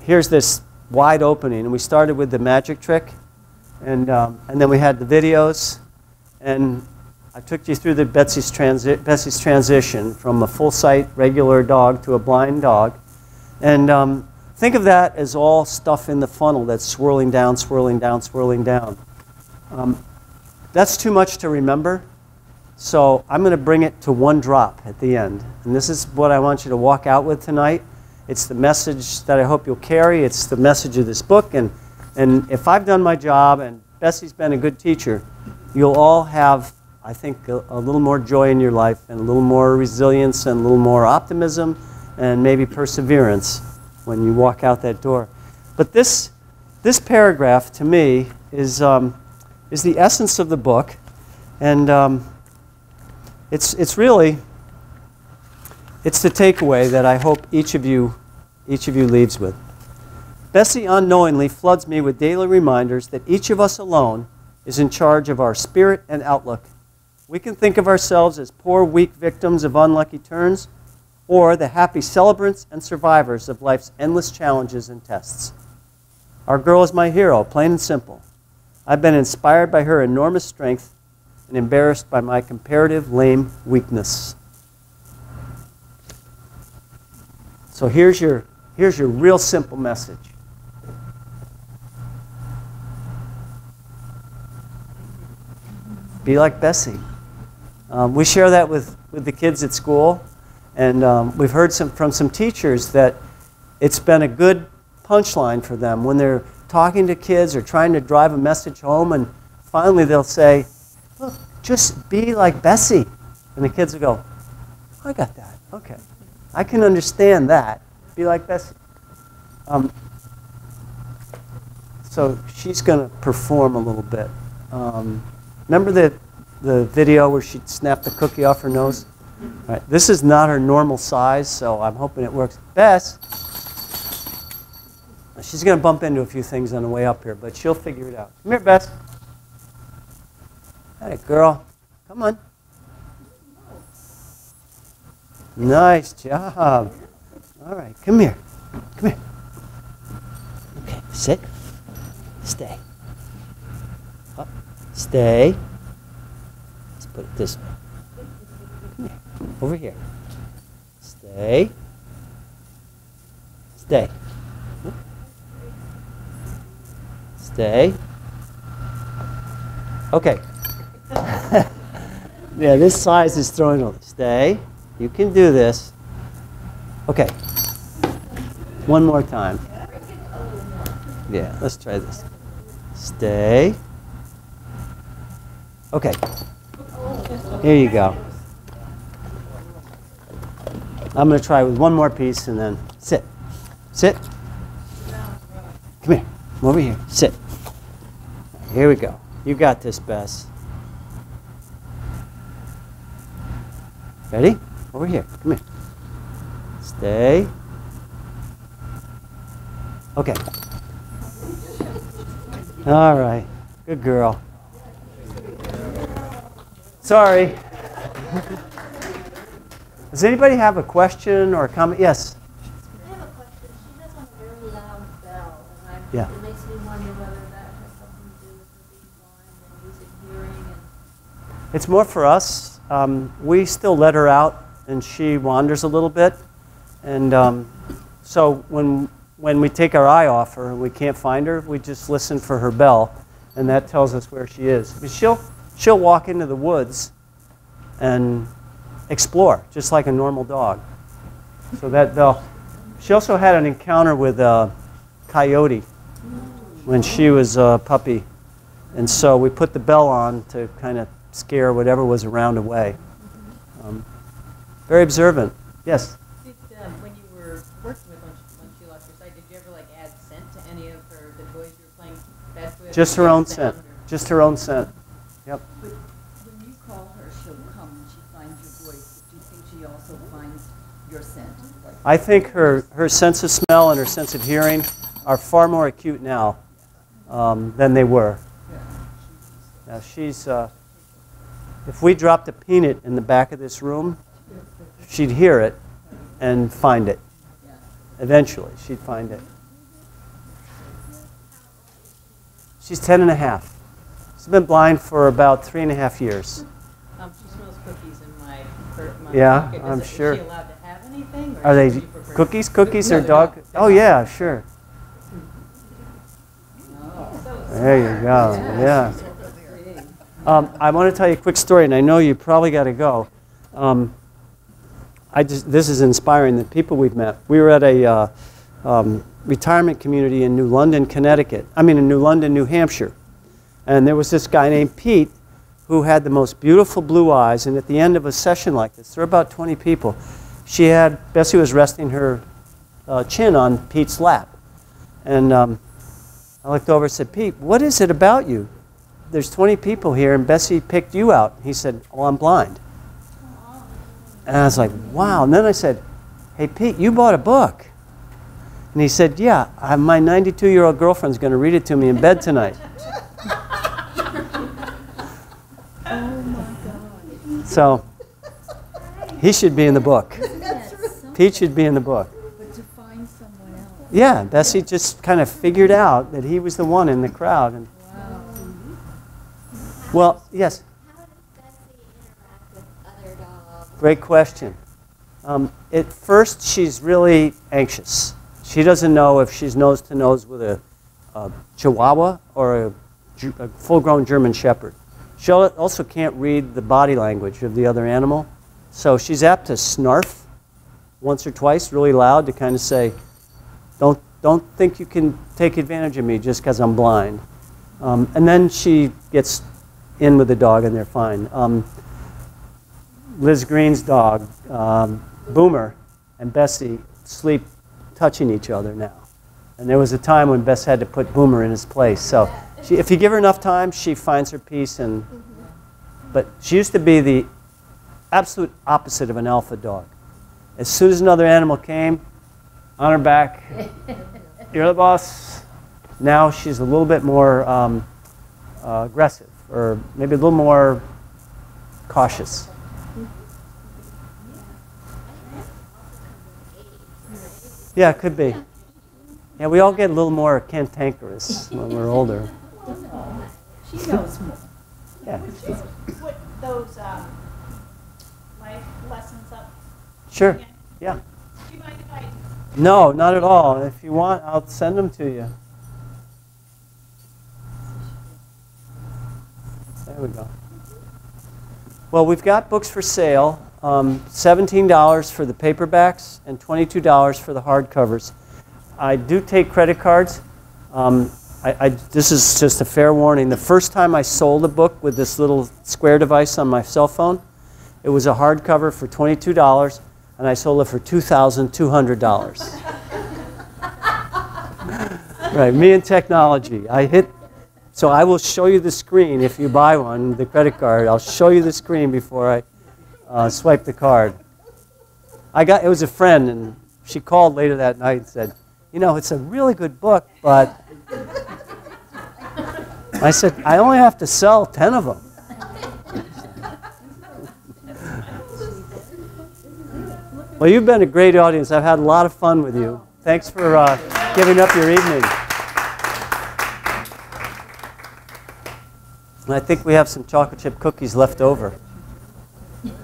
here's this wide opening, and we started with the magic trick, and, um, and then we had the videos, and I took you through the Betsy's, transi- Betsy's transition from a full sight regular dog to a blind dog. And um, think of that as all stuff in the funnel that's swirling down, swirling down, swirling down. Um, that's too much to remember. So I'm going to bring it to one drop at the end. And this is what I want you to walk out with tonight. It's the message that I hope you'll carry. It's the message of this book. And, and if I've done my job and Bessie's been a good teacher, you'll all have, I think, a, a little more joy in your life and a little more resilience and a little more optimism and maybe perseverance when you walk out that door. But this, this paragraph, to me, is, um, is the essence of the book. And um, it's, it's really, it's the takeaway that I hope each of you, each of you leaves with. Bessie unknowingly floods me with daily reminders that each of us alone is in charge of our spirit and outlook. We can think of ourselves as poor, weak victims of unlucky turns, or the happy celebrants and survivors of life's endless challenges and tests. Our girl is my hero, plain and simple. I've been inspired by her enormous strength and embarrassed by my comparative lame weakness. So here's your, here's your real simple message. Be like Bessie. Um, we share that with, with the kids at school, and um, we've heard some, from some teachers that it's been a good punchline for them when they're talking to kids or trying to drive a message home, and finally they'll say, Look, just be like Bessie. And the kids will go, I got that. Okay. I can understand that. Be like Bessie. Um, so she's going to perform a little bit. Um, remember the, the video where she snapped the cookie off her nose? All right, this is not her normal size, so I'm hoping it works. Bess, she's going to bump into a few things on the way up here, but she'll figure it out. Come here, Bess. Hey, girl. Come on. Nice job. All right, come here. Come here. Okay, sit. Stay. Up. Stay. Let's put it this way. Come here. Over here. Stay. Stay. Stay. Okay. (laughs) yeah, this size is throwing over. Stay. You can do this. Okay. One more time. Yeah, let's try this. Stay. Okay. Here you go. I'm going to try with one more piece and then sit. Sit. Come here. Come over here. Sit. Here we go. You got this, Bess. Ready? Over here. Come here. Stay. Okay. All right. Good girl. Sorry. Does anybody have a question or a comment? Yes. I have a question. She has on a very loud bell, and I, Yeah. it makes me wonder whether that has something to do with her being blind and losing hearing. And It's more for us. Um, we still let her out, and she wanders a little bit. And um, so when, when we take our eye off her and we can't find her, we just listen for her bell, and that tells us where she is. But she'll, she'll walk into the woods and explore, just like a normal dog. So that they'll. She also had an encounter with a coyote when she was a puppy, and so we put the bell on to kind of scare whatever was around away. Um, very observant. Yes. Did, um, when you were working with when she, when she lost her sight, did you ever like add scent to any of her the toys you were playing best with? Just her own scent. or- Just her own scent. Yep. But when you call her, she'll come and she finds your voice. Do you think she also finds your scent? Like, I think her, her sense of smell and her sense of hearing are far more acute now um, than they were. Now she's uh, If we dropped a peanut in the back of this room, she'd hear it and find it. Eventually, she'd find it. She's 10 and a half. She's been blind for about three and a half years. Um, she smells cookies in my, my Yeah, I'm it- sure. Is she allowed to have anything? or Are they does she prefer- cookies? Cookies No, or dog? not. Oh, yeah, sure. There you go. Yeah. Um, I want to tell you a quick story, and I know you probably got to go. Um, I just, this is inspiring. The people we've met. We were at a uh, um, retirement community in New London, Connecticut. I mean, in New London, New Hampshire. And there was this guy named Pete who had the most beautiful blue eyes. And at the end of a session like this, there were about 20 people. She had Bessie was resting her uh, chin on Pete's lap, and um, I looked over and said, Pete, what is it about you? There's 20 people here, and Bessie picked you out. He said, Oh, I'm blind. And I was like, Wow. And then I said, Hey, Pete, you bought a book. And he said, Yeah, I, my 92 year old girlfriend's going to read it to me in bed tonight. Oh my god. so he should be in the book. Pete should be in the book. But to find someone else. Yeah, Bessie just kind of figured out that he was the one in the crowd. And, well, yes, great question. Um, at first, she's really anxious. She doesn't know if she's nose to nose with a, a Chihuahua or a, a full-grown German Shepherd. She also can't read the body language of the other animal, so she's apt to snarf once or twice, really loud, to kind of say, "Don't don't think you can take advantage of me just because I'm blind." Um, and then she gets in with the dog, and they're fine. Um, Liz Green's dog, um, Boomer, and Bessie sleep touching each other now. And there was a time when Bess had to put Boomer in his place. So she, if you give her enough time, she finds her peace. And but she used to be the absolute opposite of an alpha dog. As soon as another animal came, on her back, (laughs) you're the boss. Now she's a little bit more um, uh, aggressive, or maybe a little more cautious. Yeah, it could be. Yeah, we all get a little more cantankerous when we're older. She knows more. Yeah, Put those, um, life lessons up sure. again. Yeah. Do you mind if I No, not at all. If you want, I'll send them to you. There we go. Well, we've got books for sale. Um, $17 for the paperbacks and $22 for the hardcovers. I do take credit cards. Um, I, I, this is just a fair warning. The first time I sold a book with this little square device on my cell phone, it was a hardcover for $22, and I sold it for $2,200. (laughs) right, me and technology. I hit, so I will show you the screen if you buy one, the credit card. I'll show you the screen before I uh, swipe the card. I got, it was a friend, and she called later that night and said, you know, it's a really good book, but I said, I only have to sell 10 of them. Well, you've been a great audience. I've had a lot of fun with you. Thanks for uh, giving up your evening. And I think we have some chocolate chip cookies left over.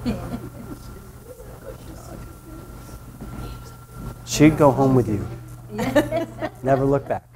(laughs) She'd go home with you. (laughs) Never look back.